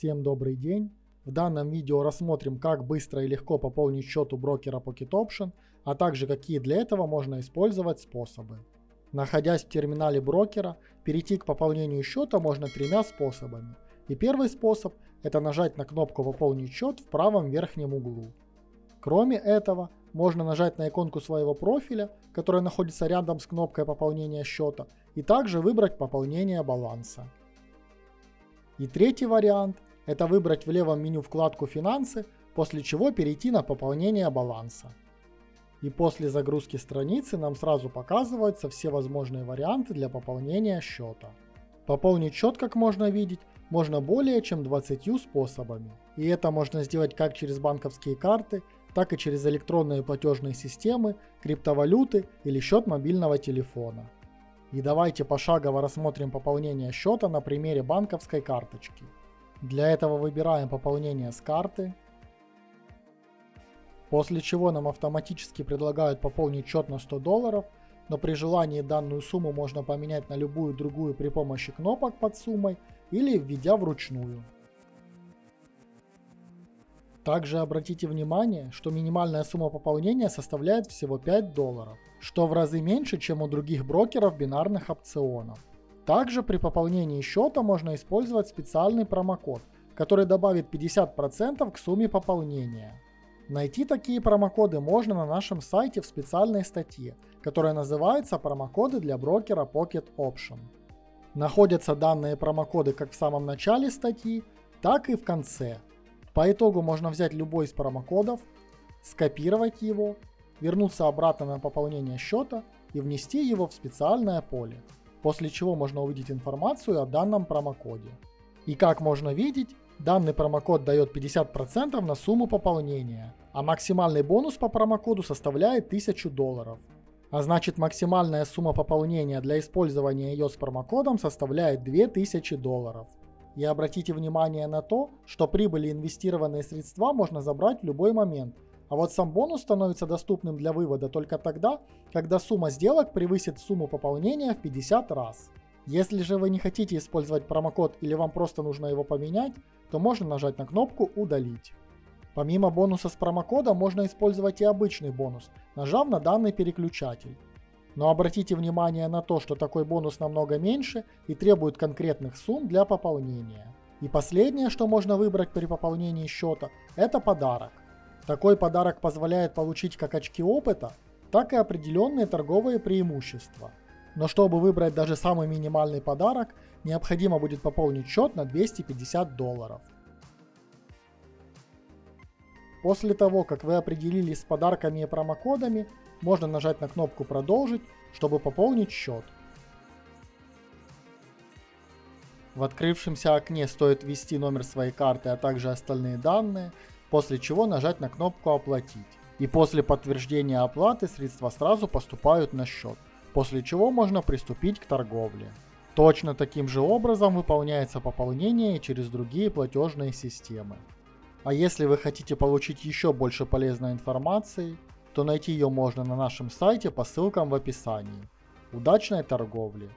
Всем добрый день! В данном видео рассмотрим, как быстро и легко пополнить счет у брокера Pocket Option, а также какие для этого можно использовать способы. Находясь в терминале брокера, перейти к пополнению счета можно тремя способами. И первый способ – это нажать на кнопку «Пополнить счет» в правом верхнем углу. Кроме этого, можно нажать на иконку своего профиля, которая находится рядом с кнопкой пополнения счета, и также выбрать пополнение баланса. И третий вариант – это выбрать в левом меню вкладку «Финансы», после чего перейти на пополнение баланса. И после загрузки страницы нам сразу показываются все возможные варианты для пополнения счета. Пополнить счет, как можно видеть, можно более чем 20 способами. И это можно сделать как через банковские карты, так и через электронные платежные системы, криптовалюты или счет мобильного телефона. И давайте пошагово рассмотрим пополнение счета на примере банковской карточки. Для этого выбираем пополнение с карты, после чего нам автоматически предлагают пополнить счет на 100 долларов, но при желании данную сумму можно поменять на любую другую при помощи кнопок под суммой или введя вручную. Также обратите внимание, что минимальная сумма пополнения составляет всего 5 долларов, что в разы меньше, чем у других брокеров бинарных опционов. Также при пополнении счета можно использовать специальный промокод, который добавит 50% к сумме пополнения. Найти такие промокоды можно на нашем сайте в специальной статье, которая называется «Промокоды для брокера Pocket Option». Находятся данные промокоды как в самом начале статьи, так и в конце – по итогу можно взять любой из промокодов, скопировать его, вернуться обратно на пополнение счета и внести его в специальное поле, после чего можно увидеть информацию о данном промокоде. И как можно видеть, данный промокод дает 50% на сумму пополнения, а максимальный бонус по промокоду составляет 1000 долларов. А значит максимальная сумма пополнения для использования ее с промокодом составляет 2000 долларов. И обратите внимание на то, что прибыли инвестированные средства можно забрать в любой момент, а вот сам бонус становится доступным для вывода только тогда, когда сумма сделок превысит сумму пополнения в 50 раз. Если же вы не хотите использовать промокод или вам просто нужно его поменять, то можно нажать на кнопку «Удалить». Помимо бонуса с промокода можно использовать и обычный бонус, нажав на данный переключатель. Но обратите внимание на то, что такой бонус намного меньше и требует конкретных сумм для пополнения. И последнее, что можно выбрать при пополнении счета, это подарок. Такой подарок позволяет получить как очки опыта, так и определенные торговые преимущества. Но чтобы выбрать даже самый минимальный подарок, необходимо будет пополнить счет на 250 долларов. После того, как вы определились с подарками и промокодами, можно нажать на кнопку «Продолжить», чтобы пополнить счет. В открывшемся окне стоит ввести номер своей карты, а также остальные данные, после чего нажать на кнопку «Оплатить». И после подтверждения оплаты средства сразу поступают на счет, после чего можно приступить к торговле. Точно таким же образом выполняется пополнение через другие платежные системы. А если вы хотите получить еще больше полезной информации, то найти ее можно на нашем сайте по ссылкам в описании. Удачной торговли!